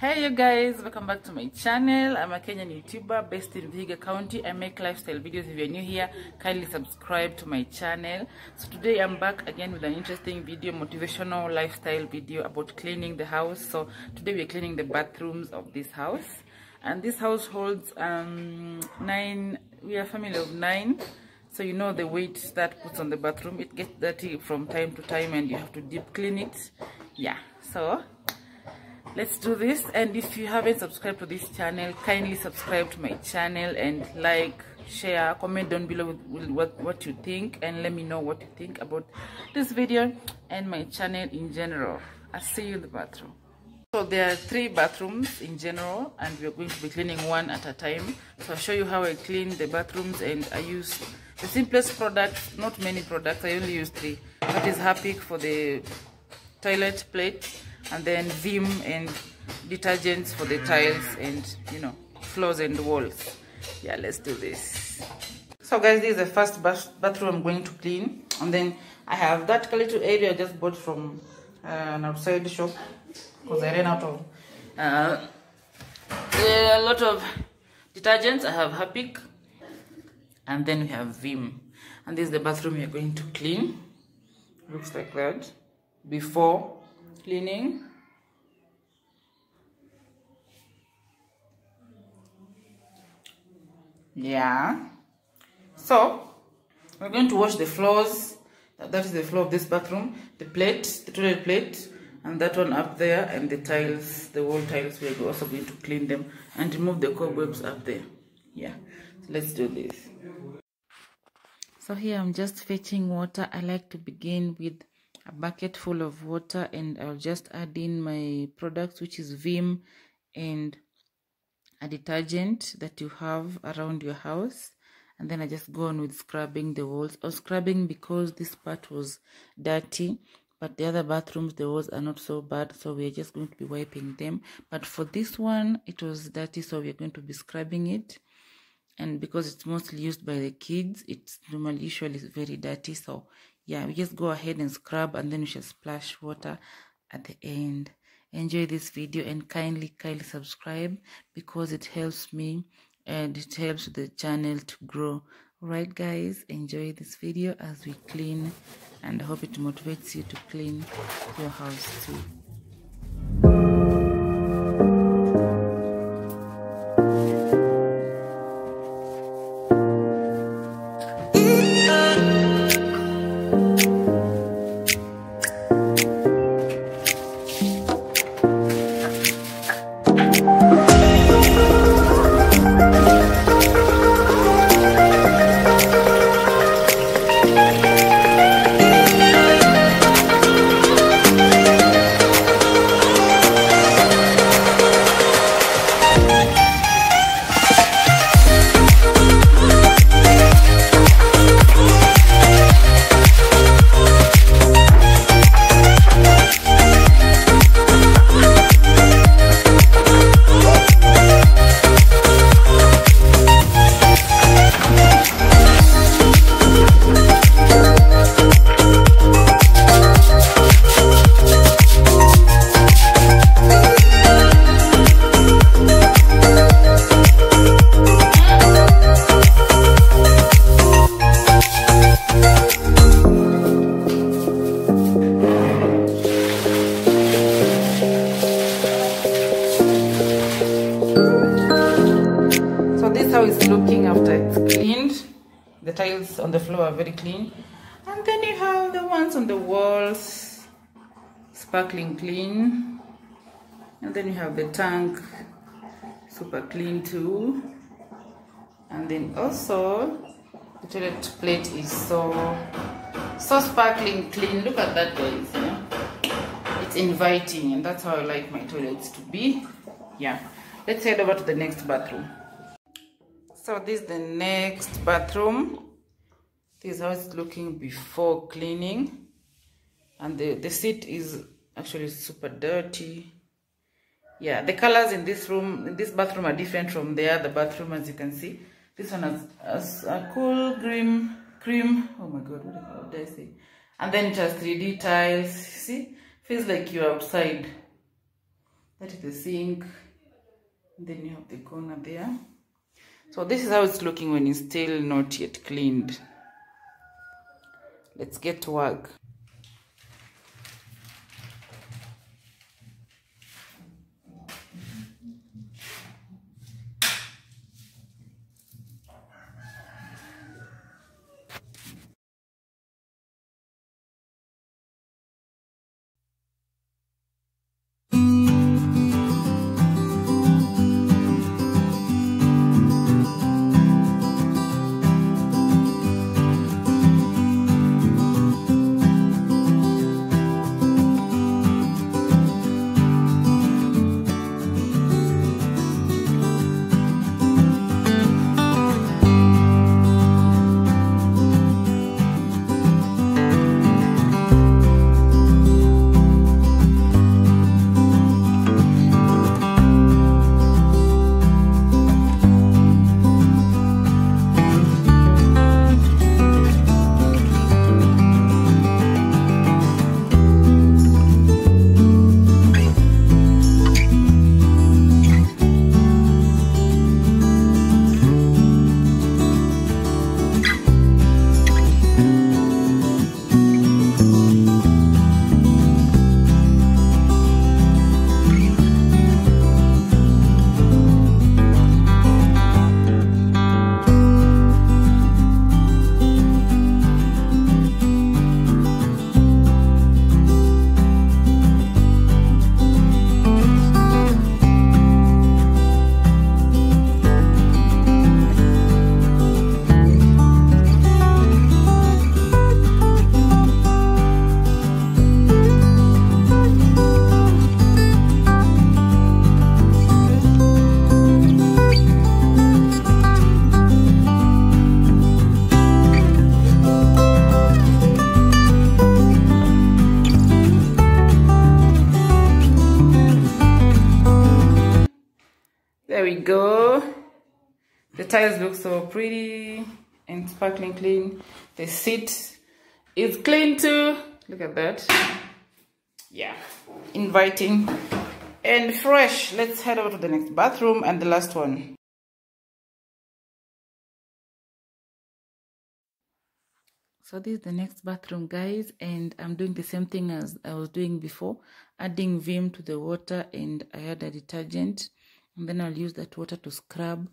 Hey you guys, welcome back to my channel. I'm a Kenyan YouTuber based in Vihiga County. I make lifestyle videos. If you're new here, kindly subscribe to my channel. So today I'm back again with an interesting video, motivational lifestyle video about cleaning the house. So today we're cleaning the bathrooms of this house. And this house holds um, nine, we are a family of nine. So you know the weight that puts on the bathroom. It gets dirty from time to time and you have to deep clean it. Yeah, so let's do this. And if you haven't subscribed to this channel kindly subscribe to my channel and like share comment down below what what you think and let me know what you think about this video and my channel in general. I'll see you in the bathroom. So there are three bathrooms in general and we're going to be cleaning one at a time. So i'll show you how i clean the bathrooms and i use the simplest products not many products i only use three. That is Harpic for the toilet plate and then vim and detergents for the tiles and you know floors and walls. Yeah let's do this. So guys this is the first bath bathroom i'm going to clean. And then i have that little Ariel i just bought from uh, an outside shop because i ran out of uh, a lot of detergents. I have Harpic and then we have vim. And this is the bathroom we're going to clean. Looks like that. Before cleaning. Yeah. So we're going to wash the floors. That is the floor of this bathroom. The plate the toilet plate and that one up there and the tiles the wall tiles we're also going to clean them and remove the cobwebs up there. Yeah. So let's do this. So here i'm just fetching water. I like to begin with a bucket full of water and I'll just add in my products which is Vim and a detergent that you have around your house. And then I just go on with scrubbing the walls. Or scrubbing because this part was dirty but the other bathrooms the walls are not so bad so we're just going to be wiping them. But for this one it was dirty so we're going to be scrubbing it. And because it's mostly used by the kids it's normally usually very dirty so yeah we just go ahead and scrub and then we shall splash water at the end. Enjoy this video and kindly kindly subscribe because it helps me and it helps the channel to grow. Alright guys enjoy this video as we clean and I hope it motivates you to clean your house too how it's looking after it's cleaned. The tiles on the floor are very clean. And then you have the ones on the walls sparkling clean. And then you have the tank super clean too. And then also the toilet plate is so so sparkling clean. Look at that guys yeah? it's inviting and that's how i like my toilets to be. Yeah. Let's head over to the next bathroom so this is the next bathroom. This is how it's looking before cleaning. And the the seat is actually super dirty. Yeah the colors in this room in this bathroom are different from the other bathroom as you can see. This one has, has a cool cream cream. Oh my god what, did i say? And then it has 3d tiles see? Feels like you're outside. That is the sink. Then you have the corner there so this is how it's looking when it's still not yet cleaned. Let's get to work we go. The tiles look so pretty and sparkling clean. The seat is clean too. Look at that. Yeah, inviting and fresh. Let's head over to the next bathroom and the last one. So this is the next bathroom guys and I'm doing the same thing as I was doing before. Adding Vim to the water and I add a detergent and then I'll use that water to scrub.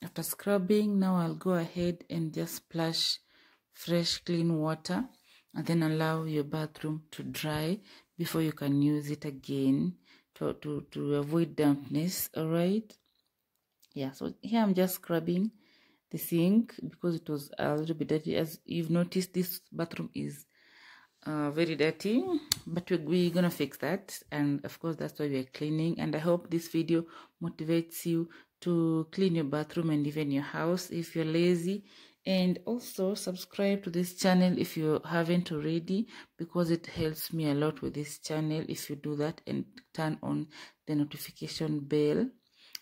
After scrubbing, now I'll go ahead and just splash fresh clean water and then allow your bathroom to dry before you can use it again to, to, to avoid dampness, all right? Yeah, so here I'm just scrubbing the sink because it was a little bit dirty. As you've noticed, this bathroom is uh, very dirty but we're, we're gonna fix that. And of course that's why we're cleaning. And i hope this video motivates you to clean your bathroom and even your house if you're lazy. And also subscribe to this channel if you haven't already because it helps me a lot with this channel if you do that and turn on the notification bell.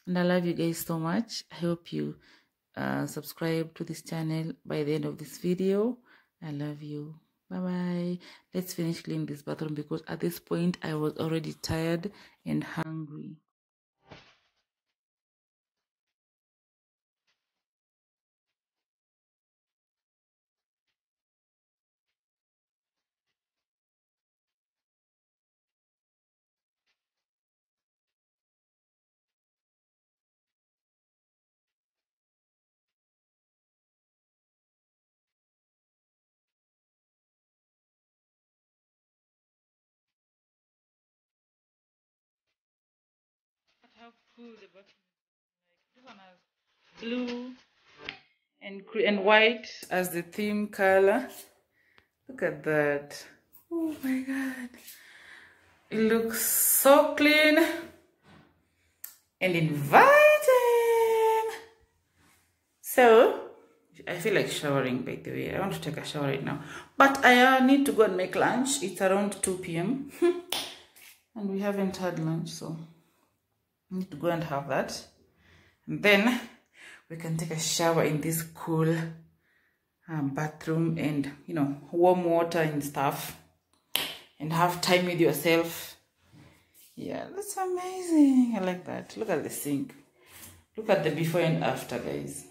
And i love you guys so much. I hope you uh, subscribe to this channel by the end of this video. I love you bye bye. Let's finish cleaning this bathroom because at this point i was already tired and hungry the is. This one has blue and and white as the theme color. Look at that. Oh my god. It looks so clean and inviting. So, I feel like showering by the way. I want to take a shower right now. But I uh, need to go and make lunch. It's around 2 p.m. and we haven't had lunch, so need to go and have that. And then we can take a shower in this cool um, bathroom and, you know, warm water and stuff. And have time with yourself. Yeah that's amazing. I like that. Look at the sink. Look at the before and after guys.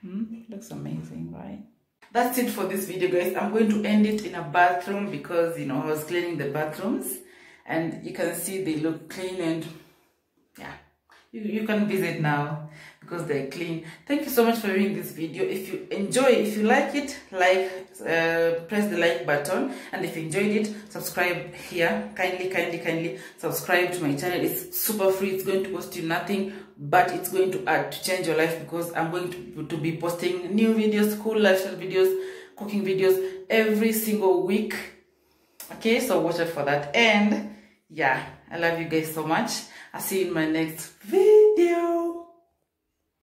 Hmm? looks amazing right? That's it for this video guys. I'm going to end it in a bathroom because you know i was cleaning the bathrooms and you can see they look clean and yeah you, you can visit now because they're clean. Thank you so much for viewing this video. If you enjoy if you like it like uh, press the like button. And if you enjoyed it subscribe here. Kindly kindly kindly subscribe to my channel. It's super free. It's going to cost you nothing but it's going to add to change your life because i'm going to, to be posting new videos cool lifestyle videos cooking videos every single week. Okay so watch out for that. And yeah i love you guys so much. I'll see you in my next video